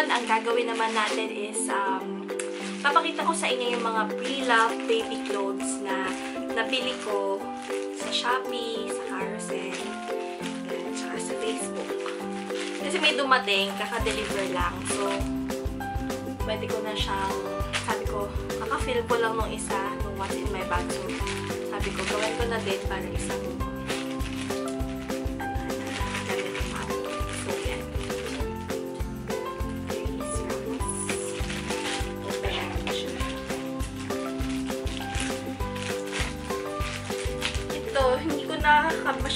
ngayon, ang gagawin naman natin is, um, papakita ko sa inyo yung mga pre-love baby clothes na nabili ko sa Shopee, sa Carousel, at sa Facebook. Kasi may dumating, kaka-deliver lang. So, pwede ko na siyang, sabi ko, kaka-fill ko lang nung isa, nung what's in my bag. So, sabi ko, gawin ko na din para isang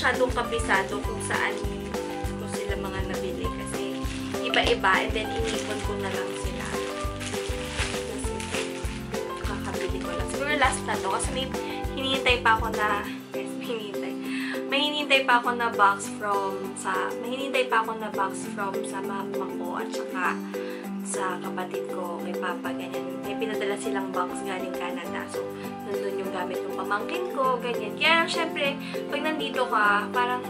masyadong kabisado kung saan ko sila mga nabili kasi iba-iba and then inipon ko na lang sila. Kasi kakabili ko lang. Siguro last na to kasi may hinihintay pa ako na hinihintay. May hinihintay pa ako na box from sa may hinihintay pa ako na box from sa mama ko at saka sa kapatid ko, kay Papa, ganyan. May pinadala silang box galing Canada. So, nandun yung gamit ng pamangkin ko, ganyan. Kaya, syempre, pag nandito ka, parang,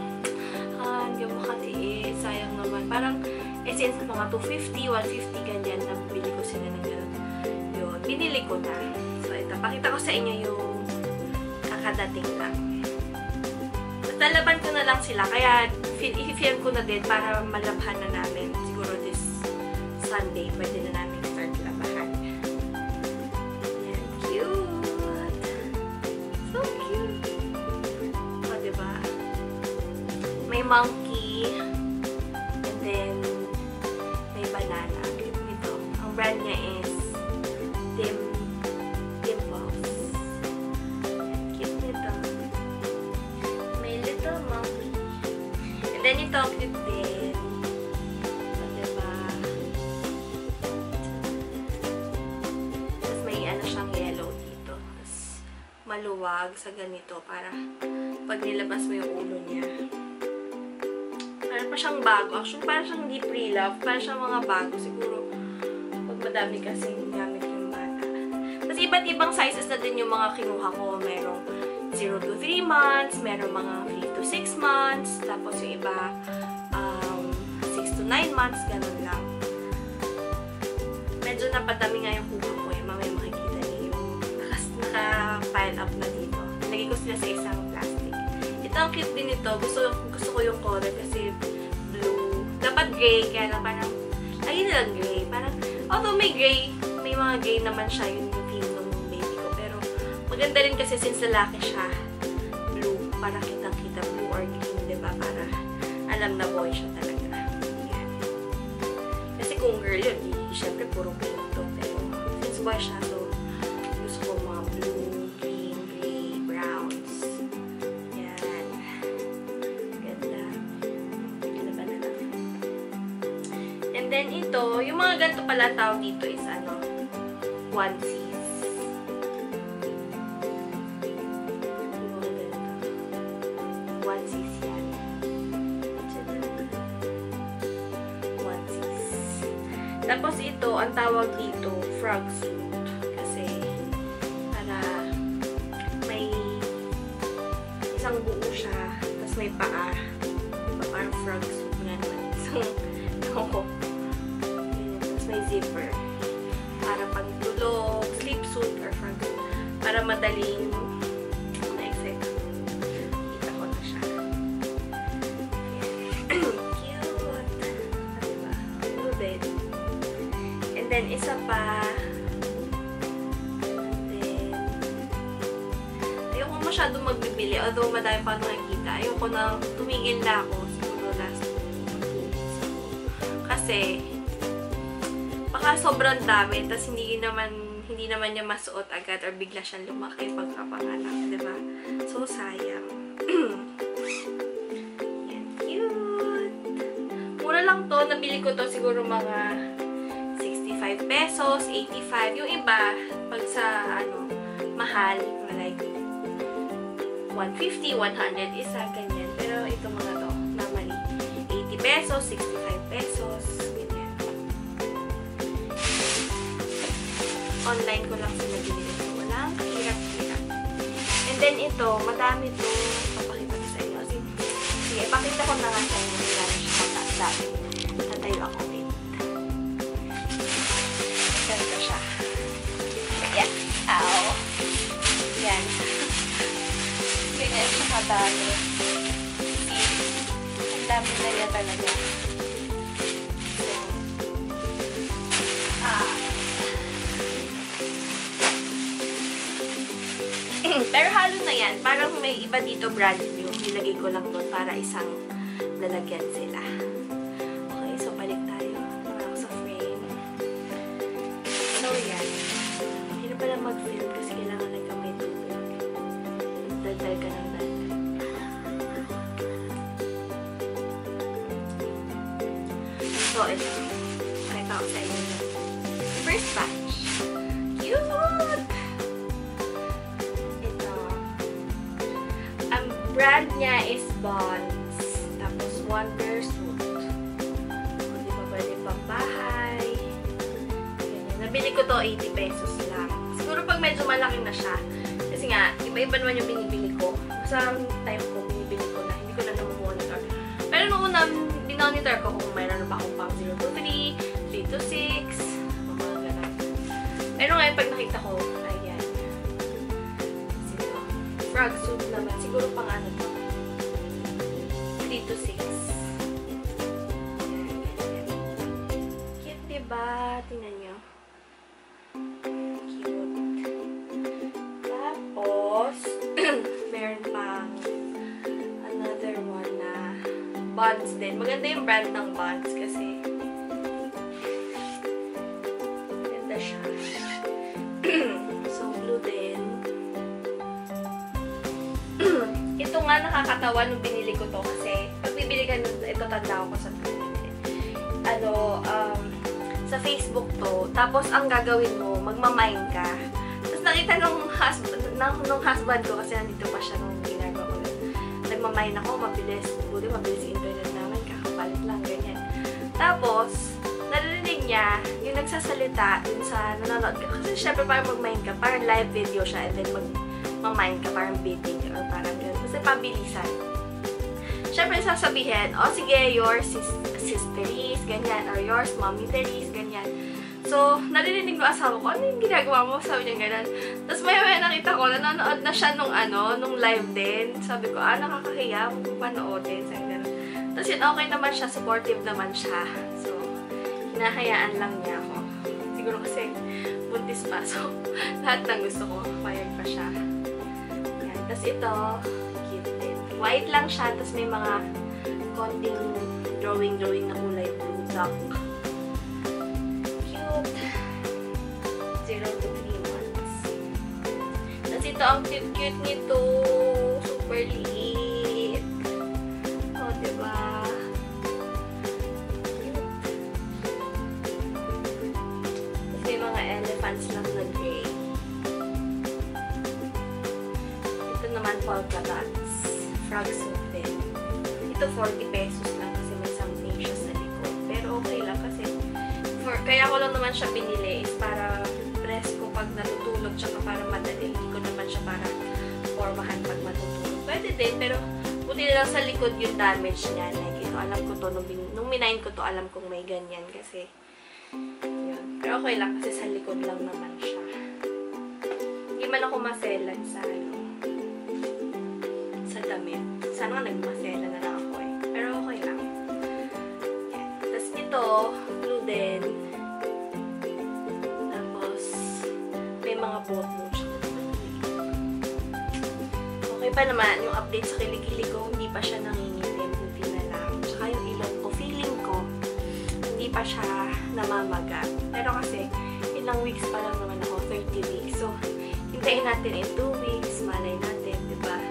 ah, hindi mo makatiis, sayang naman. Parang, eh, since mga 250, 150, ganyan, nabili ko sila ng gano'n. Yun, binili ko na. So, ito, pakita ko sa inyo yung kakadating lang. Lalaban ko na lang sila, kaya i-film ko na din para malabhan na namin. Sunday, pwede na namin start labahan. Yan, cute! So cute! O, diba? May monkey, nilabas mo yung ulo niya. Parang pa siyang bago. Actually, parang siyang deep pre-love. Parang siyang mga bago. Siguro, pag madami kasi gamit yung bata. Kasi iba't ibang sizes na din yung mga kinuha ko. Merong 0 to 3 months, merong mga 3 to 6 months, tapos yung iba, um, 6 to 9 months, ganun lang. Medyo napadami nga yung kuha ko eh. Mamaya makikita niyo yung naka-pile up na dito. Nilagay ko sila sa isang plastic. Ang cute din ito. Gusto, gusto ko yung color kasi blue. Dapat gray, kaya lang parang, lagi nilang gray. Parang, although may gray, may mga gray naman siya yung theme ng baby ko. Pero, maganda rin kasi since lalaki siya, blue. Para kitang-kita blue or green, diba? Para alam na boy siya talaga. Yan. Kasi kung girl yun, syempre puro pink to. Pero, since boy siya, pala tawag dito is ano, onesies. Onesies yan. Onesies. Tapos ito, ang tawag dito, frog suit. Kasi, para may isang buo siya, tapos may paa. Para madaling ako. Kita ko na siya. Cute. Diba? Blue bed. And then, isa pa. Then, ayoko masyado magbibili. Although, madami pa akong nakikita. Ayoko na tumigil na ako. Siguro last ako. Kasi, baka sobrang dami. Tapos, hindi naman hindi naman niya masuot agad or bigla siyang lumaki pagkapanganak. Diba? So, sayang. Yan. Cute! Mura lang to. Nabili ko to siguro mga 65 pesos, 85. Yung iba, pag sa, ano, mahal, like 150, 100 isa, ganyan. Pero ito mga to, normally, 80 pesos, 65 pesos, Online ko lang sila binili. So, walang hirap-hirap. And then ito, madami to. Papakita ko sa inyo. Kasi, sige, ipakita ko na nga sa inyo. Wala na siya dati. Tatayo ako din. Ganda siya. Yan. Ow. Yan. Ganyan siya kadami. Ang dami na niya talaga. Pero halo na yan. Parang may iba dito brand new. Nilagay ko lang doon para isang lalagyan sila. Okay, so balik tayo. Ako sa frame. So, yan. Hindi na pala mag-film kasi kailangan lang kang may tubig. Daldal ka ng daldal. So, ito. Brand niya is Bonds. Tapos Wondersuit. O, di ba pwede pang. Nabili ko to 80 pesos lang. Siguro pag medyo malaki na siya. Kasi nga, iba-iba naman yung binibili ko. Sa time ko, binibili ko na. Hindi ko na namumonitor. Pero nung una, binonitor ko kung mayroon na ba akong pang 0 to 3, 3 to 6, mga ganun. Pero ngayon, pag Frog soup naman. Siguro pang ano to. Nakakatawa nung binili ko to kasi pag bibili ka nun, ito tanda ko sa. Ano, um, sa Facebook to. Tapos, ang gagawin mo, magmamine ka. Tapos nakita nung husband, nung, husband ko kasi nandito pa siya nung ginagawa ko. Nagmamine ako, mabilis. Buti mabilis yung internet namin. Kakapalit lang, ganyan. Tapos, narinig niya yung nagsasalita dun sa nanonood ka. Kasi syempre parang mag-mine ka, parang live video siya and then mag-mine ka, parang bidding pabilisan. Syempre sasabihin, oh sige, your sis sisteries, ganyan, or yours mommy teries, ganyan. So, narinig ko asawa ko, ano yung ginagawa mo? Sabi niya gano'n. Tapos may may nakita ko, nanonood na siya nung ano, nung live din. Sabi ko, ah, nakakahiya, mo panoodin. Sabi gano'n. Tapos yun, okay naman siya, supportive naman siya. So, hinahayaan lang niya ako. Siguro kasi buntis pa. So, lahat ng gusto ko, payag pa siya. Yan. Tapos ito. White lang siya, tapos may mga konting drawing-drawing na kulay blue duck. Cute. 0 to 3 months. Tapos ito, ang cute-cute nito. Naman siya binili is para presko pag natutulog tsaka para madali. Hindi ko naman siya para formahan pag matutulog. Pwede din, pero buti lang sa likod yung damage niya. Like, ito, alam ko to, nung, nung minayin ko to, alam kong may ganyan kasi yun. Pero okay lang kasi sa likod lang naman siya. Hindi man ako maselan sa ano, sa damit. Sana nga pa naman, yung update sa kilikili ko, hindi pa siya nangingitim. Buti na lang. Tsaka yung ilong ko, feeling ko, hindi pa siya namamaga. Pero kasi, ilang weeks pa lang naman ako, 30 weeks. So, hintayin natin in 2 weeks, malay natin, di ba?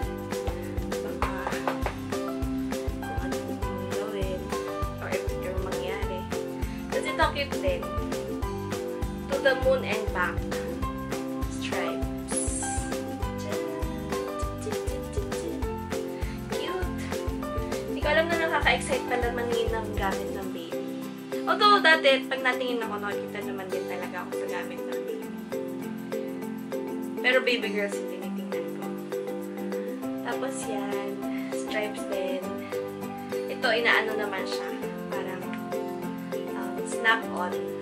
Baka, kung anong gawin, or if yung mangyari. Din. To the moon and back. Nakaka-excite pala maningin ng gamit ng baby. Although, dati, pag natingin ako, nakikita naman din talaga ako sa gamit ng baby. Pero baby girls yung tinitingnan ko. Tapos yan, stripes din. Ito, inaano naman siya. Parang um, snap-on.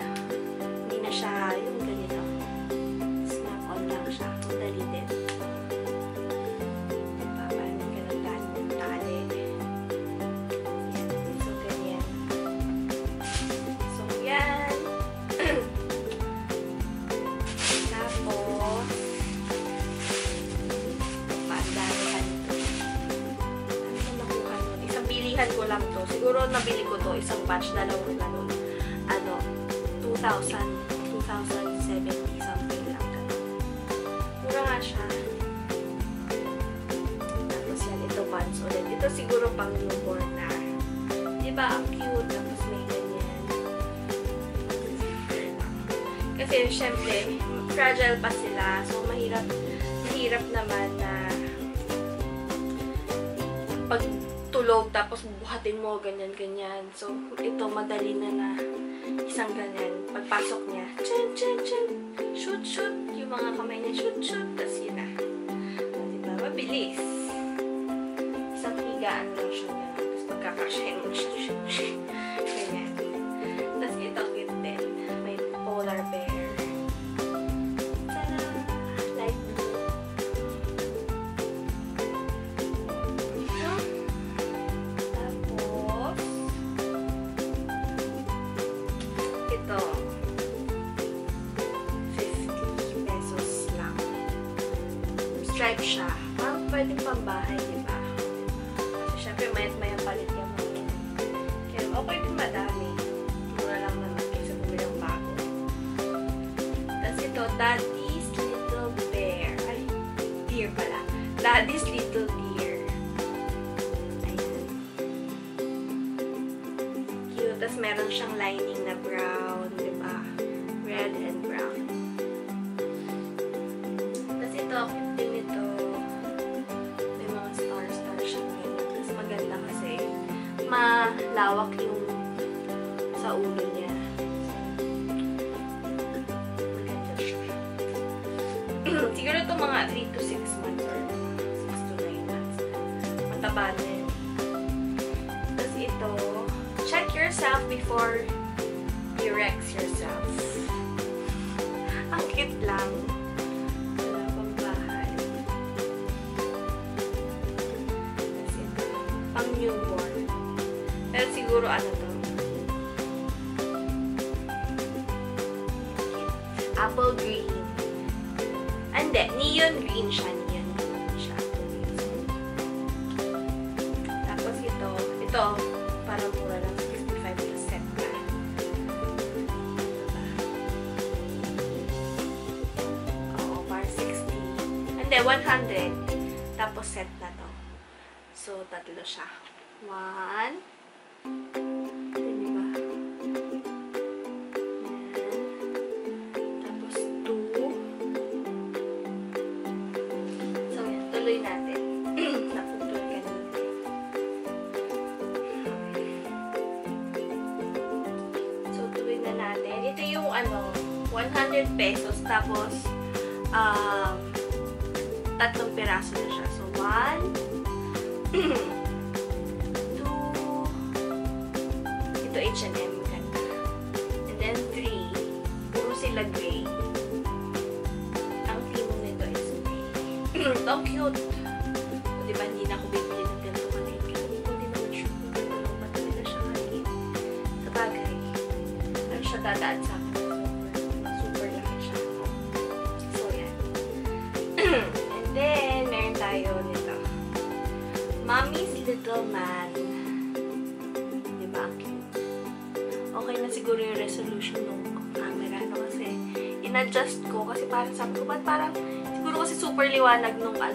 pagtulog, tapos buhatin mo, ganyan-ganyan. So, ito, madali na na isang ganyan. Pagpasok niya, chin, chin, chin, shoot, shoot, yung mga kamay niya, shoot, shoot, tapos yun na. O, diba? Mabilis. Isang higaan lang siya. Tapos pagkakasya, shoot, shoot, shoot, ganyan. Tapos ito, 3 to 6 months or 6 to 9 months. Mataba na. Tapos ito, check yourself before you wreck yourself. Tapos, um, tatlong piraso na siya. So, one, two, ito H&M super liwanag nung ano.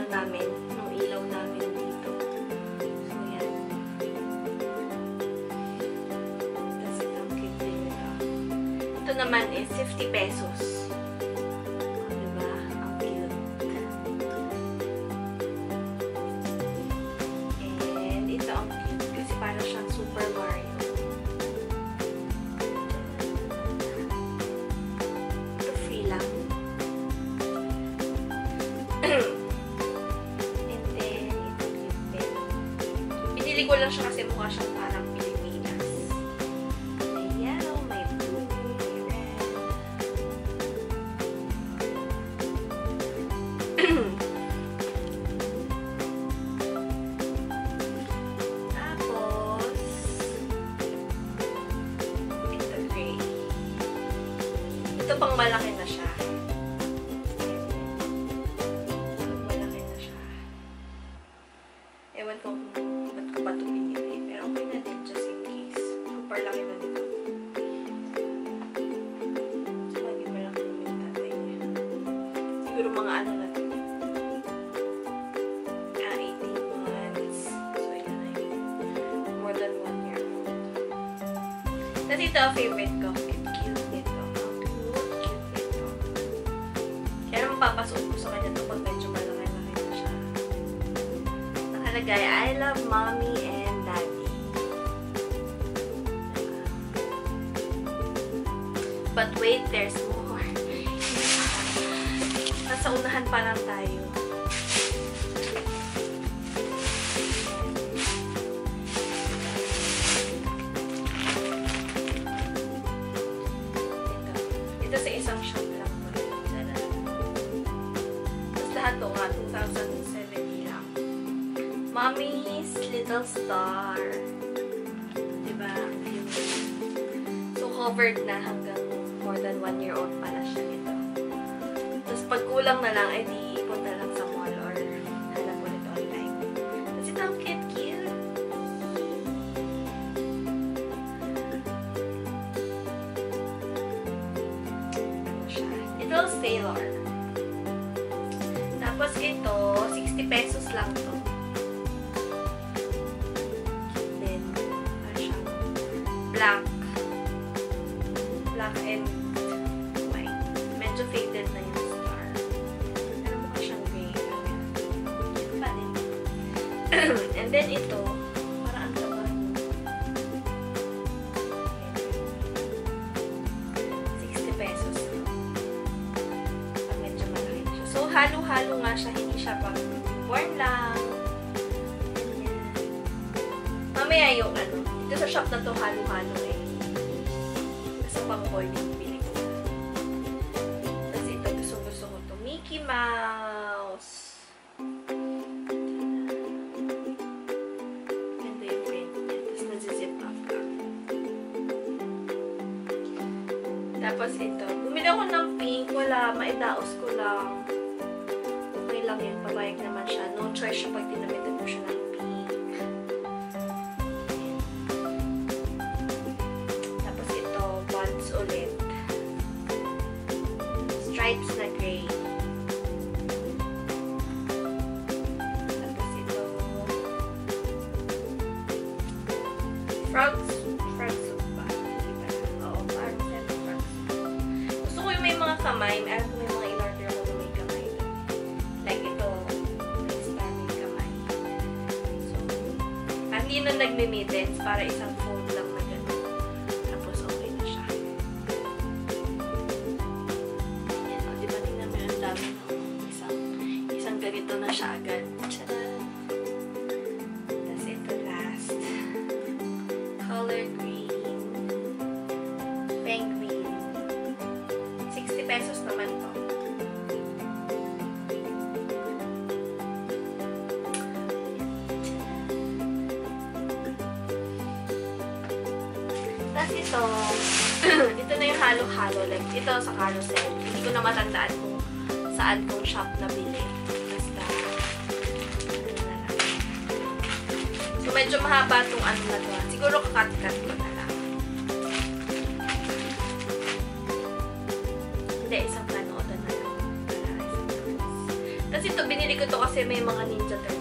ito, favorite covered na hanggang more than one year old pala siya nito. Tapos pagkulang na lang, eh ay pumayag naman siya. No choice siya pag dinamitan mo siya ng pink. para esa dito sa carousel. Hindi ko na matandaan kung saan kong shop na bili. Basta. So, medyo mahaba itong ano na to. Siguro kakat-cut ko na lang. Hindi, isang panoodan na lang. Tapos ito, binili ko to kasi may mga ninja tayo.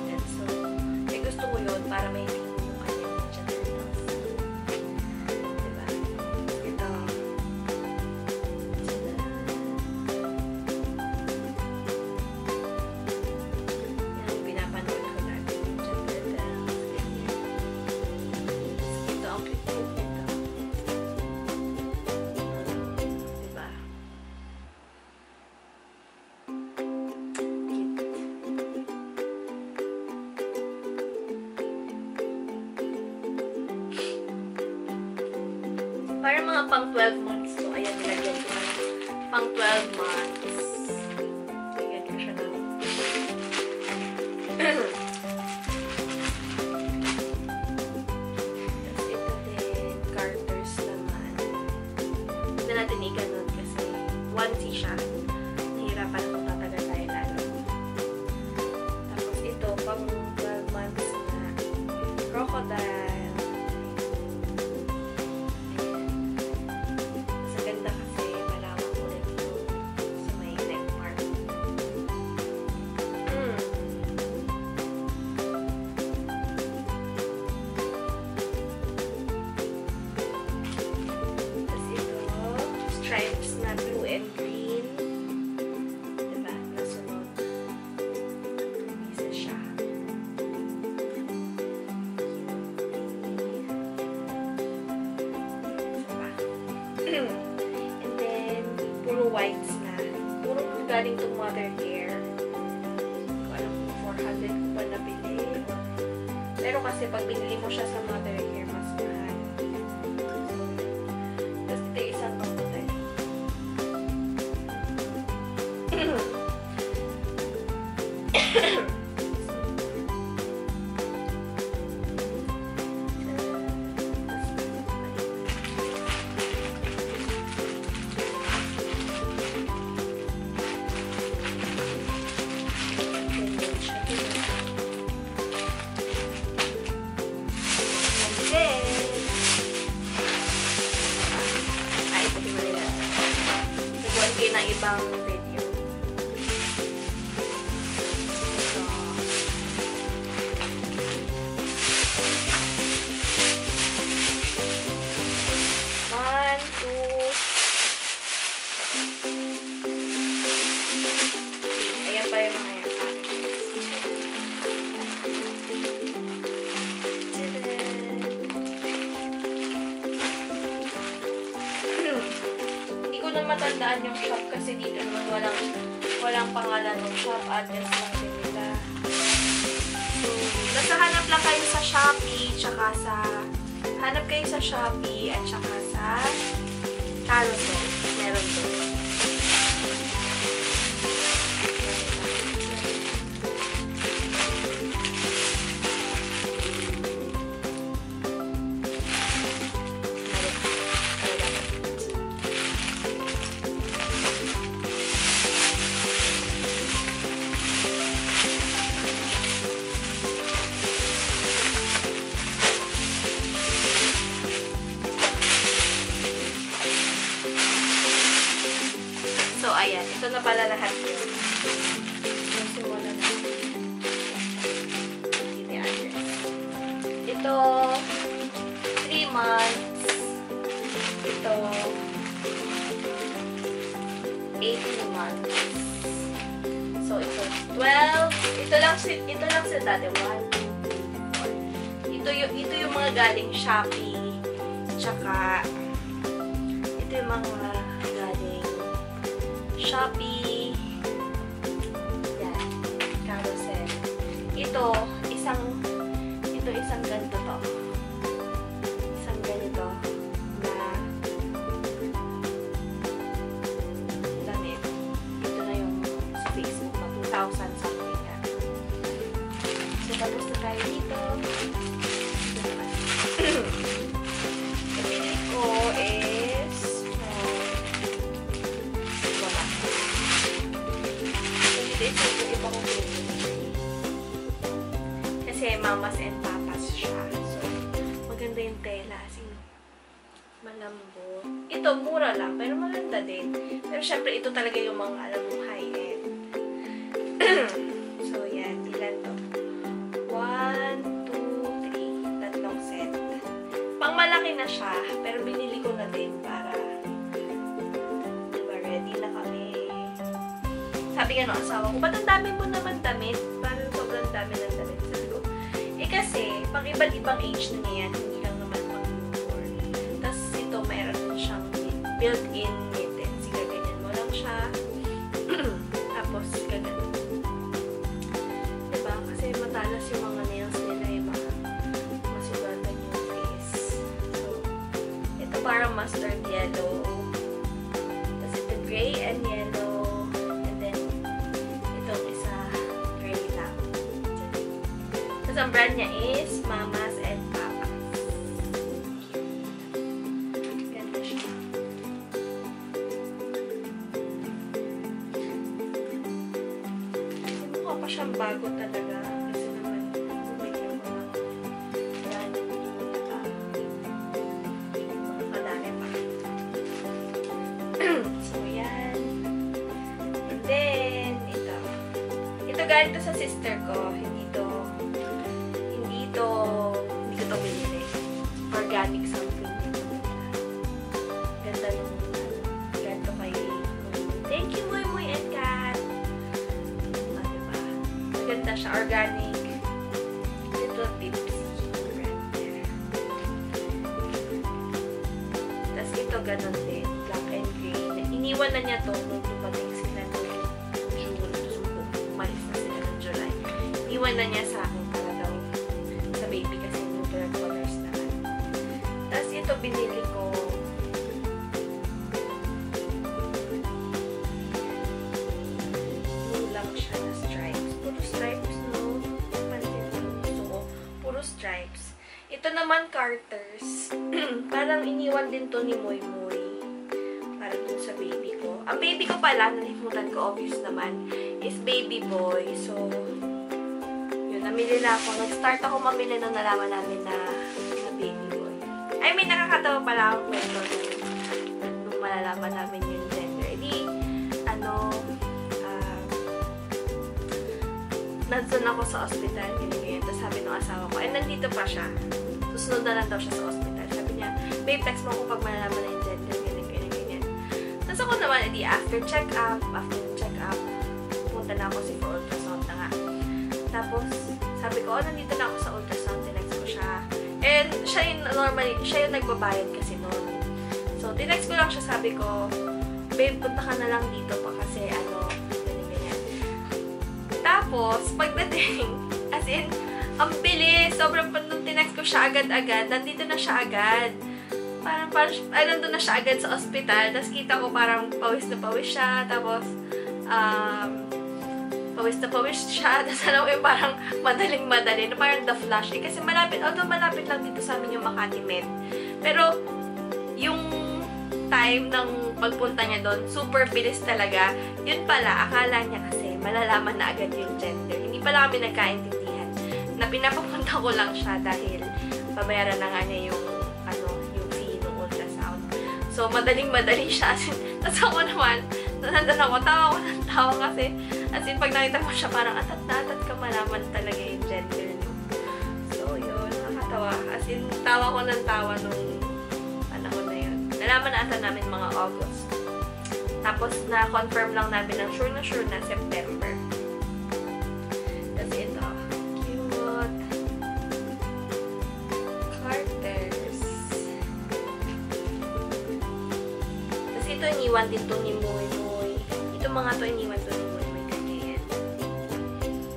Shop kasi dito naman walang walang pangalan ng shop. Address lang din nila. So, basta hanap lang kayo sa Shopee, tsaka sa hanap kayo sa Shopee at tsaka sa Carousel. Ito yung, ito yung mga galing Shopee. Tsaka, ito yung mga galing Shopee. Yan. Carousel. Ito, isang, ito isang ganito to. Mamas and papas siya. So, maganda yung tela. Kasi malambot. Ito, mura lang. Pero maganda din. Pero syempre, ito talaga yung mga alam mo high-end. so, yan. Ilan to? One, two, three. Tatlong set. Pang malaki na siya. Pero binili ko na din para diba, ready na kami. Sabi nga ng asawa ko, ba't ang dami mo naman damit? Kasi, pang iba't ibang age na niyan, hindi lang naman pang newborn. Tapos ito, din siyang built-in knitted. Sige, ganyan mo lang siya. Tapos, ganyan. Diba? Kasi matalas yung mga nails nila, yung mga masugatan yung face. So, ito parang mustard yellow. Din to ni Moy Moy. Para dun sa baby ko. Ang baby ko pala, nalimutan ko, obvious naman, is baby boy. So, yun, namili na ako. Nag-start ako mamili nung nalaman namin na, na baby boy. I mean, nakakatawa pala ang kwento nung, malalaman namin yung gender. Di, ano, ah, nandun ako sa ospital, ganyan, Tapos sabi ng asawa ko, eh, nandito pa siya. Susunod na lang daw siya sa ospital. Babe, text mo ako pag malalaman na yung gender, ganyan, ganyan, ganyan. Tapos ako naman, edi, after check-up, after check-up, pupunta na ako si for ultrasound na nga. Tapos, sabi ko, oh, nandito na ako sa ultrasound, tinext ko siya. And, siya yung, normally, siya yung nagbabayad kasi noon. So, tinext ko lang siya, sabi ko, babe, punta ka na lang dito pa kasi, ano, ganyan, ganyan. Tapos, pagdating, as in, ang bilis, sobrang nung tinext ko siya agad-agad, nandito na siya agad. Parang, parang, ay, nandun na siya agad sa ospital, tapos kita ko parang pawis na pawis siya, tapos, um, pawis na pawis siya, tapos alam mo yung parang madaling-madali, na parang the flash. Eh, kasi malapit, although malapit lang dito sa amin yung Makati Med. Pero, yung time ng pagpunta niya doon, super bilis talaga. Yun pala, akala niya kasi malalaman na agad yung gender. Hindi pala kami nagkaintindihan. Na pinapapunta ko lang siya dahil pabayaran na nga niya yung So, madaling-madali siya. As in, Tapos ako naman, nandun ako, tawa ko ng tawa kasi as in, pag nakita mo siya, parang atat na atat ka malaman talaga yung gender niyo. So, yun, nakakatawa. As in, tawa ko ng tawa nung panahon na yun. Nalaman na ata namin mga August. Tapos, na-confirm lang namin ng sure na sure na September. Ito mga to, iniwan ni Moy Moy. Kanya yan.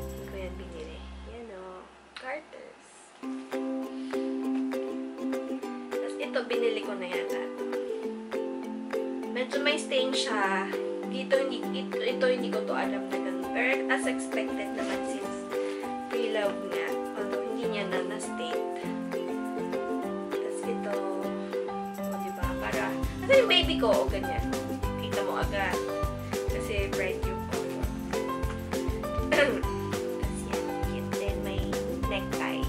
Hindi ko yan binili. Yan o. Carters. Tapos ito, binili ko na yata. Medyo may stain siya. Dito, hindi, ito, ito hindi ko to alam na ganun. Pero as expected naman since pre-love nga. Although hindi niya na na-state. Tapos ito, o diba, para, ano yung baby ko, o ganyan. Kita mo agad. Kasi bright yung color. Tapos yan, cute din, may necktie.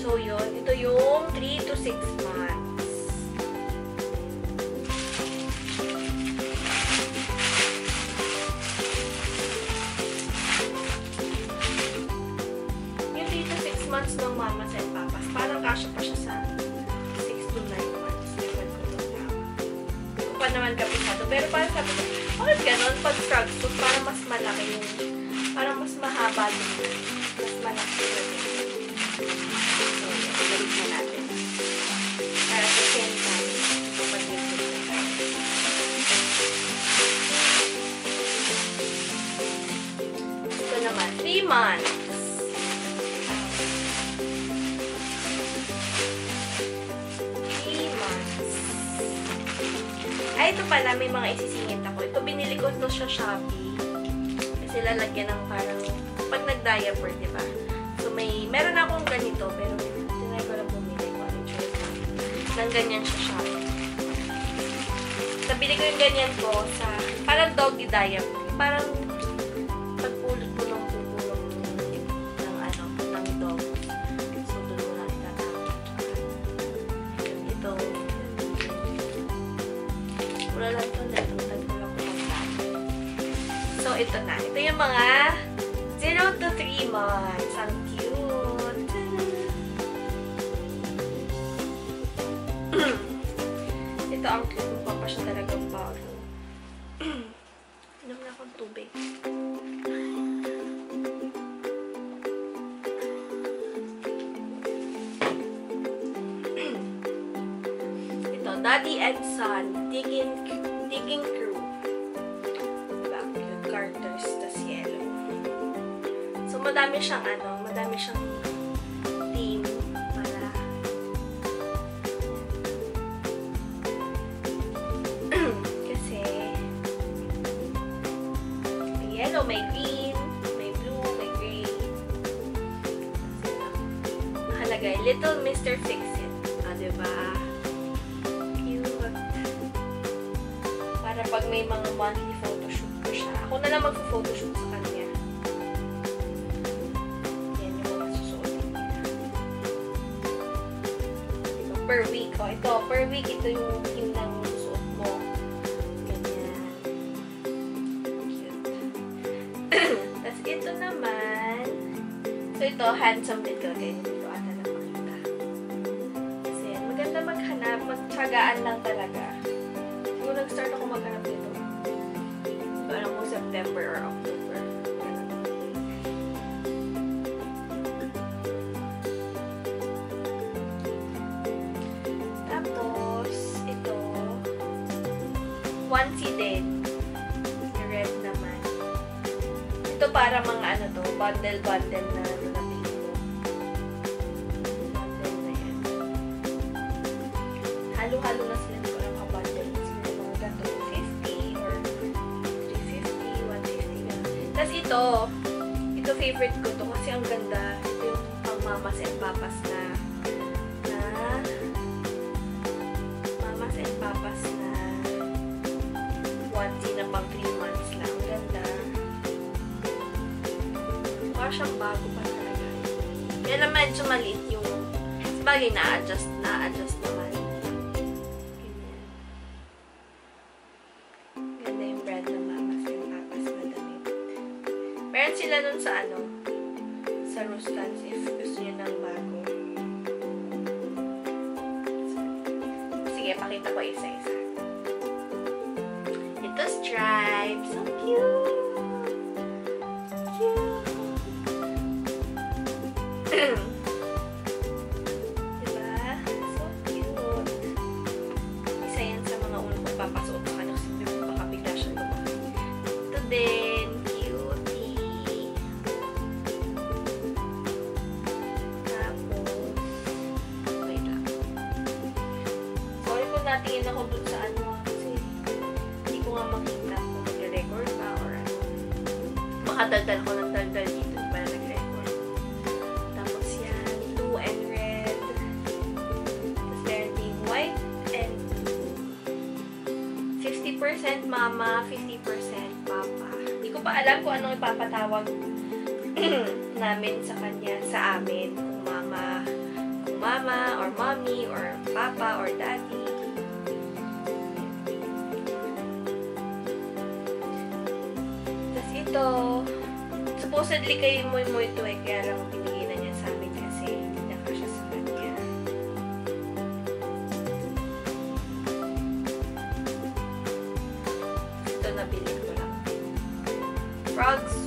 So, yun. Ito yung 3 to 6 months. Yung 3 to 6 months ng mama sa papas, parang kasya pa siya sa Naman kapisado. Pero parang sabi ko, bakit ganon? Pag frog food, parang mas malaki yung, parang mas mahaba yung, mas malaki yung So, ibalik na natin. Para sa same time, kapag-ibig na tayo. Ito naman, 3 months. Ay, ito pala, may mga isisingit ako. Ito, binili ko ito sa Shopee. Kasi lalagyan ng parang, pag nag-diaper, di ba? So, may, meron akong ganito, pero tinry ko lang bumili ko. Nang ganyan siya siya. Nabili ko yung ganyan ko sa, parang doggy diaper. Parang, ito na. Ito yung mga 0 to 3 months. Ang cute. ito ang cute. Mukha pa siya talagang bago. Inom na akong tubig. ito, Daddy and Son, Digging, So, madami siyang Per week. O, ito. Per week, ito yung yung ng susuot mo. Ganyan. Cute. Tapos ito naman. So, ito, handsome din ko. Kaya hindi ko ata na makita. Kasi, maganda maghanap. Magtsagaan lang talaga. Siguro nag-start ako maghanap nito. Parang mo September or October. Bundle-bundle na sabagay na-adjust, na-adjust naman. Ganyan. Ganda yung brand ng mamas and papas na damit. Meron sila nun sa ano, sa Rustans if gusto niyo ng bago. Sige, pakita ko isa-isa. Ito stripes. So cute! Cute! supposedly kay Moy Moy to eh, kaya lang na niya sa amin kasi hindi na siya sa kanya. Ito nabili ko lang. Frog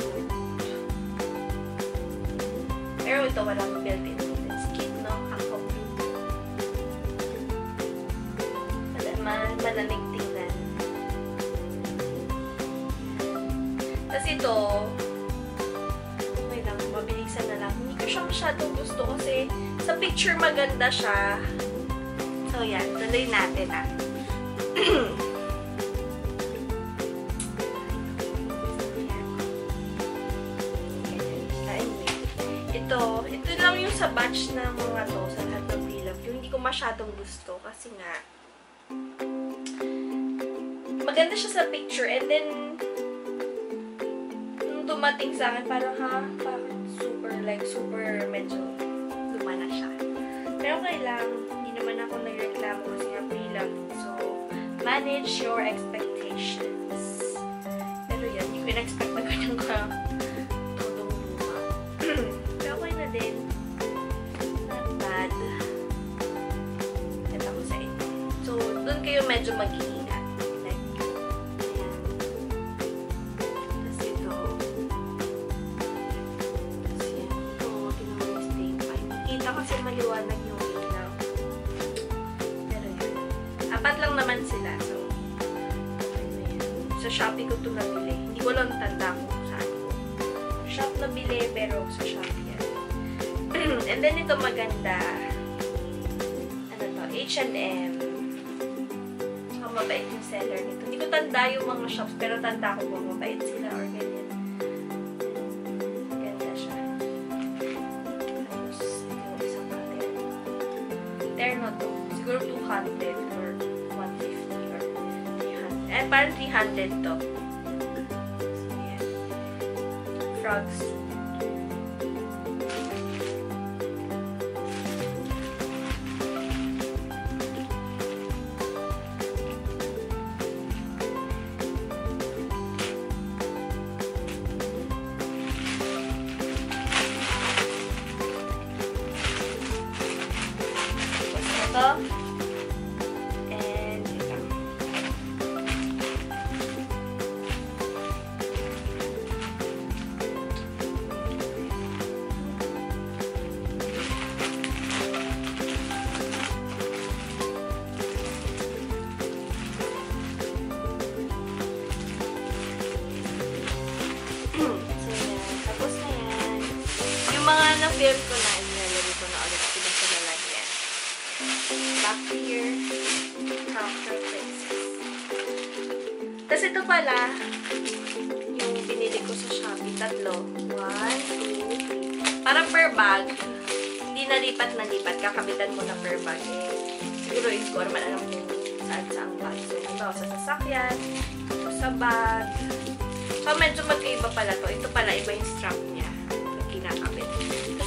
maganda siya. So, yan. Tuloy natin, ah. Ito, ito lang yung sa batch na mga to, sa lahat ng prenup. Yung hindi ko masyadong gusto kasi nga, maganda siya sa picture and then, nung dumating sa akin, parang ha, parang super, like, super medyo okay lang, hindi naman ako nagreklamo kasi nga prenup. So, manage your expectations. Pero yan, hindi ko in-expect na ganyan ka todong luma. Pero okay na din. Not bad. Ito ko sa inyo. So, doon kayo medyo mag-iingat. Like, ayan. Apat lang naman sila. So. Sa Shopee ko ito nabili. Hindi ko lang tanda kung shop na bili, pero sa shop yan. And then, ito maganda. Ano to? H&M. Ang mabait yung seller nito. Hindi ko tanda yung mga shops, pero tanda ko kung mabait sila or ganyan. Eh, parang 300 to. So, yan. Frogs. Na-film ko na, nilalagay ko na ulit sila sa lalagyan. Back here. Proper places. Tapos ito pala, yung binili ko sa Shopee. Tatlo. One, two, three. Para per bag. Hindi nalipat na lipat. Kakabitan mo na per bag. Eh, siguro in score man alam mo saan saan bag. So, ito sa sasakyan. O sa bag. So, medyo magkaiba pala to. Ito pala, iba yung strap niya. Kinakabit.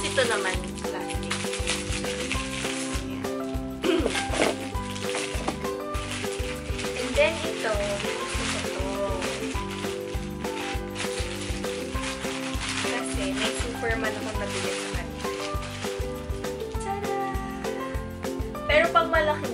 Tapos ito naman, plastic. And then, ito, gusto ko to. Kasi, may Superman ako nabili sa kanya. Tada! Pero pag malaki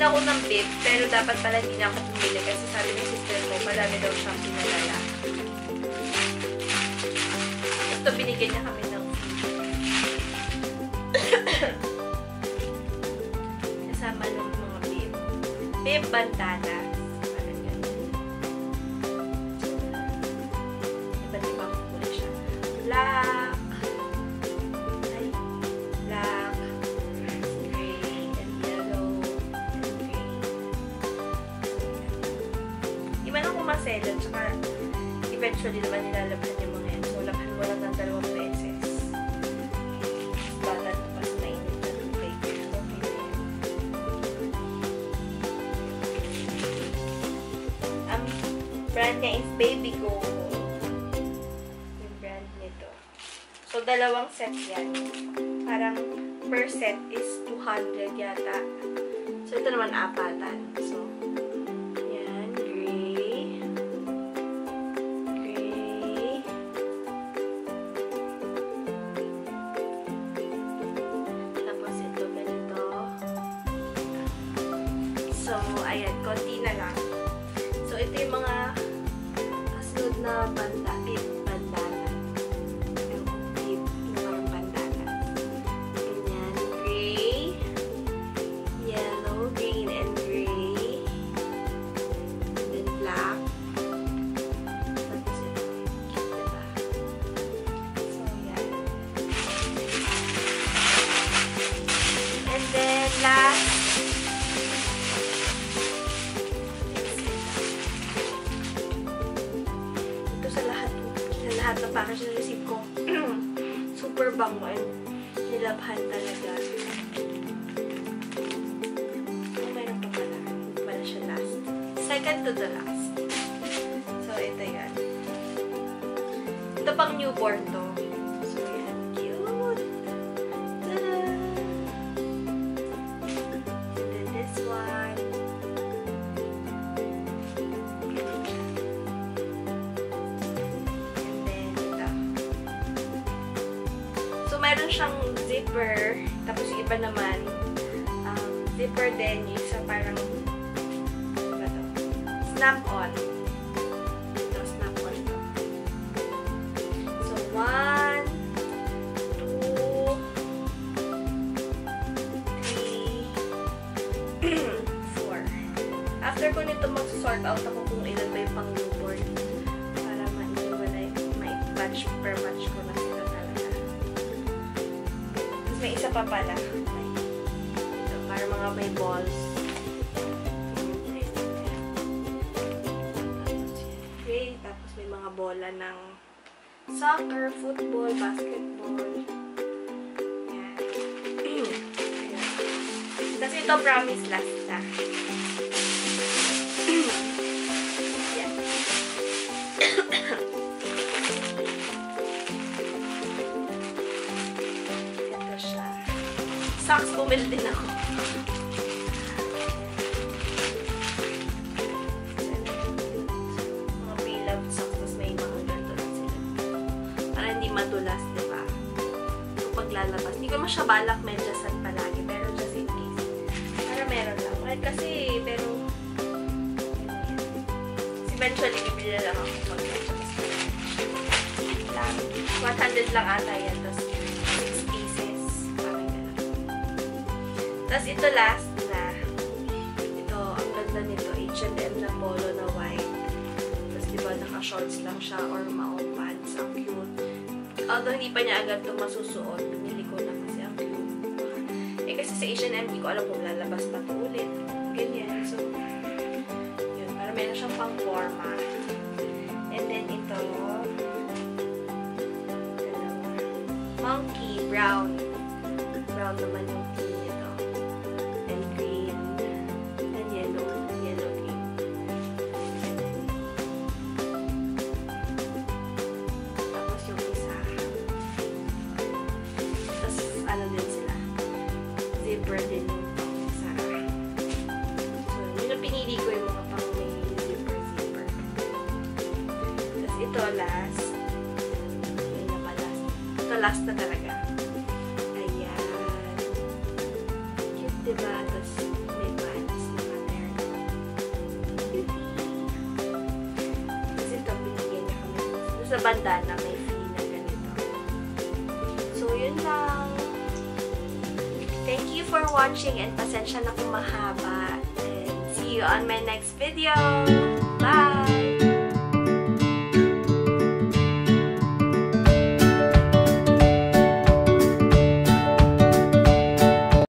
din ako ng bib, pero dapat pala hindi na ako bumili kasi sabi ng sister ko, marami daw siyang pinalala. Ito, binigyan niya kami ng kasama ng mga bib. Bib bandana. Set yan. Parang per set is 200 yata. So, ito naman apatan. Iba naman, um, zipper din. Yung isa parang, ano ba to? Snap-on. Ito, snap-on to. So, one, two, three, four. After ko nito mag-sort out ako kung ilan ba yung pang board para maiwalay, may batch per batch ko na sila talaga. May isa pa pala. Balls. Okay, tapos may mga bola ng soccer, football, basketball. Yan. Ayan. Tapos ito, promise last na. Socks, bumili din ako. Naka-shorts lang siya or maong pants. Ang cute. Although, hindi pa niya agad ito masusuot. Pinili ko na kasi ang cute. Eh, kasi sa H&M, hindi ko alam kung lalabas pa ito ulit. Ganyan. So, yun. Para meron siyang pang forma. And then, ito, monkey brown. Brown naman yung